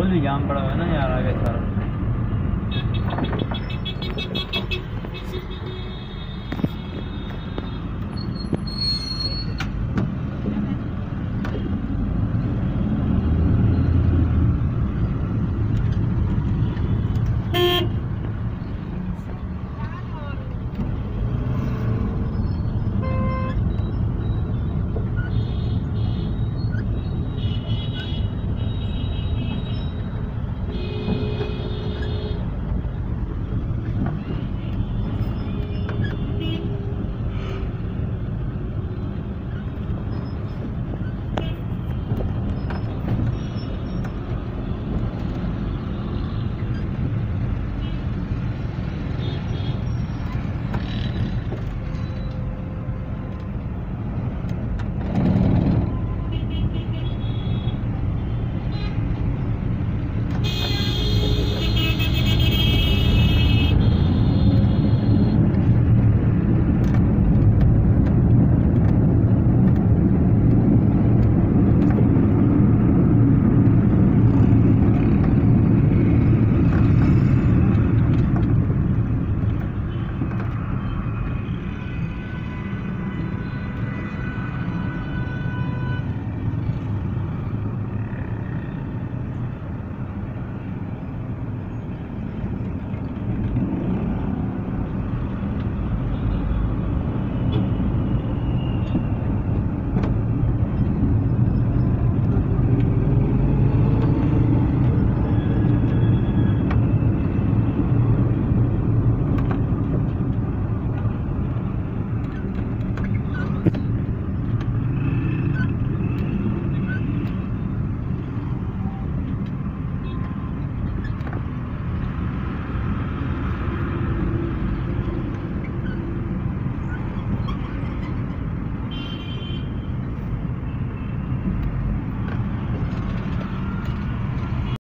पुल भी जाम पड़ा हुआ है ना यार आगे सारा।